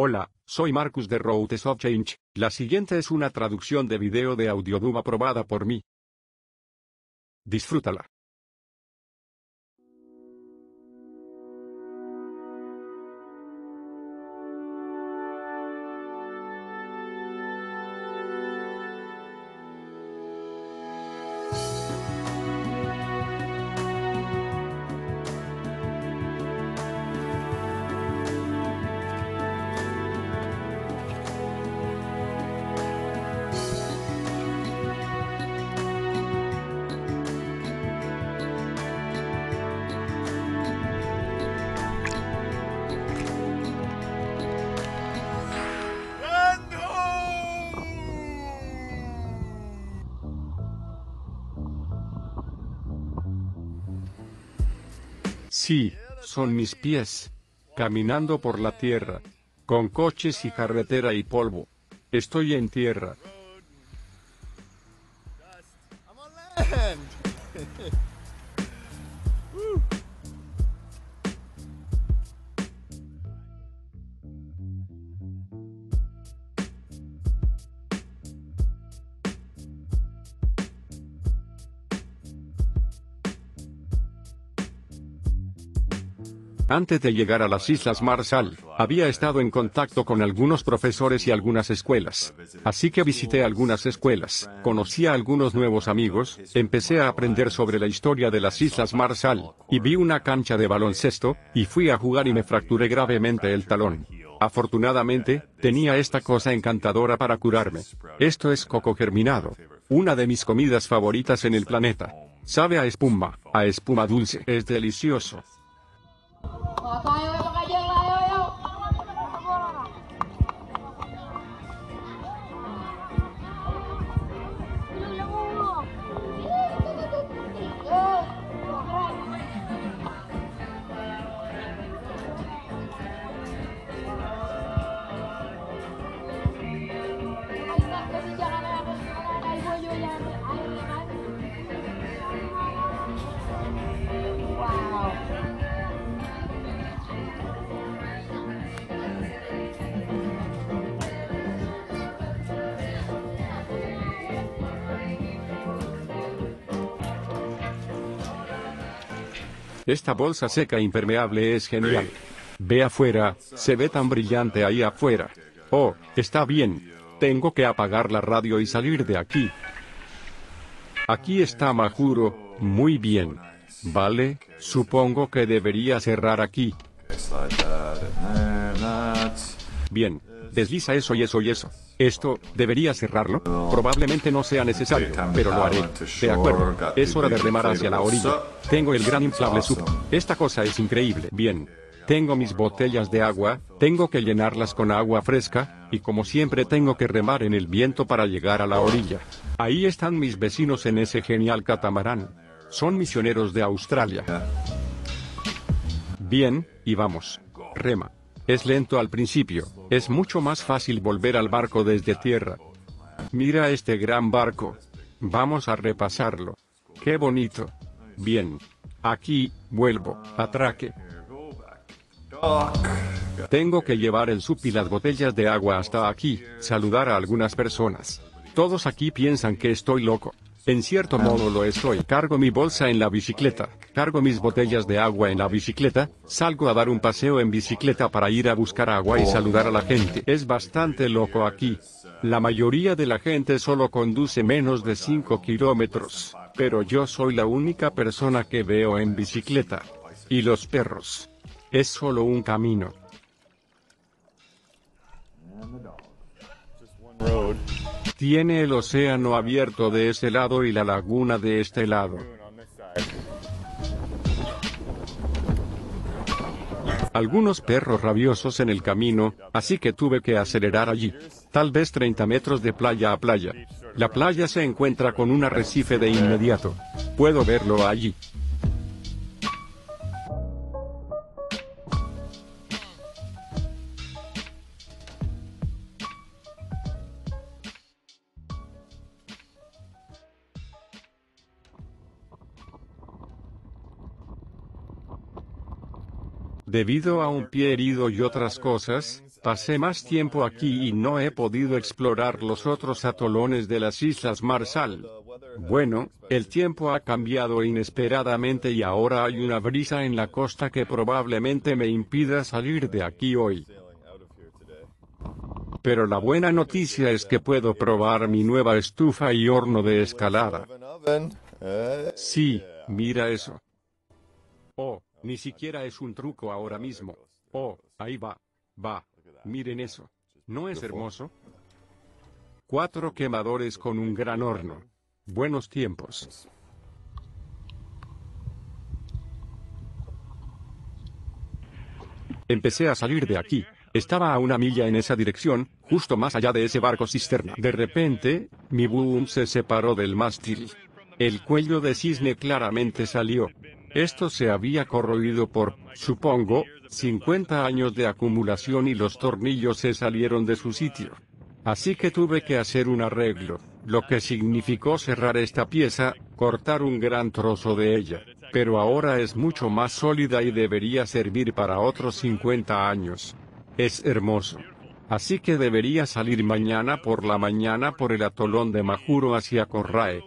Hola, soy Marcus de Routes of Change. La siguiente es una traducción de video de Audioboom aprobada por mí. Disfrútala. Sí, son mis pies. Caminando por la tierra. Con coches y carretera y polvo. Estoy en tierra. Antes de llegar a las Islas Marshall, había estado en contacto con algunos profesores y algunas escuelas. Así que visité algunas escuelas, conocí a algunos nuevos amigos, empecé a aprender sobre la historia de las Islas Marshall, y vi una cancha de baloncesto, y fui a jugar y me fracturé gravemente el talón. Afortunadamente, tenía esta cosa encantadora para curarme. Esto es coco germinado. Una de mis comidas favoritas en el planeta. Sabe a espuma, a espuma dulce. Es delicioso. Esta bolsa seca impermeable es genial. Ve afuera, se ve tan brillante ahí afuera. Oh, está bien. Tengo que apagar la radio y salir de aquí. Aquí está Majuro, muy bien. Vale, supongo que debería cerrar aquí. Bien, desliza eso y eso y eso. Esto, ¿debería cerrarlo? Probablemente no sea necesario, pero lo haré. De acuerdo, es hora de remar hacia la orilla. Tengo el gran inflable sub. Esta cosa es increíble. Bien. Tengo mis botellas de agua, tengo que llenarlas con agua fresca, y como siempre tengo que remar en el viento para llegar a la orilla. Ahí están mis vecinos en ese genial catamarán. Son misioneros de Australia. Bien, y vamos. Rema. Es lento al principio, es mucho más fácil volver al barco desde tierra. Mira este gran barco. Vamos a repasarlo. Qué bonito. Bien. Aquí, vuelvo. Atraque. Tengo que llevar el sup y las botellas de agua hasta aquí, saludar a algunas personas. Todos aquí piensan que estoy loco. En cierto modo lo estoy. Cargo mi bolsa en la bicicleta, cargo mis botellas de agua en la bicicleta, salgo a dar un paseo en bicicleta para ir a buscar agua y saludar a la gente. Es bastante loco aquí. La mayoría de la gente solo conduce menos de 5 kilómetros, pero yo soy la única persona que veo en bicicleta. Y los perros. Es solo un camino. Tiene el océano abierto de ese lado y la laguna de este lado. Algunos perros rabiosos en el camino, así que tuve que acelerar allí. Tal vez 30 metros de playa a playa. La playa se encuentra con un arrecife de inmediato. Puedo verlo allí. Debido a un pie herido y otras cosas, Pasé más tiempo aquí y no he podido explorar los otros atolones de las Islas Marshall. Bueno, el tiempo ha cambiado inesperadamente y ahora hay una brisa en la costa que probablemente me impida salir de aquí hoy. Pero la buena noticia es que puedo probar mi nueva estufa y horno de escalada. Sí, mira eso. Oh, ni siquiera es un truco ahora mismo. Oh, ahí va. Va. Miren eso. ¿No es hermoso? Cuatro quemadores con un gran horno. Buenos tiempos. Empecé a salir de aquí. Estaba a una milla en esa dirección, justo más allá de ese barco cisterna. De repente, mi boom se separó del mástil. El cuello de cisne claramente salió. Esto se había corroído por, supongo, 50 años de acumulación y los tornillos se salieron de su sitio. Así que tuve que hacer un arreglo, lo que significó cerrar esta pieza, cortar un gran trozo de ella. Pero ahora es mucho más sólida y debería servir para otros 50 años. Es hermoso. Así que debería salir mañana por la mañana por el atolón de Majuro hacia Corrae.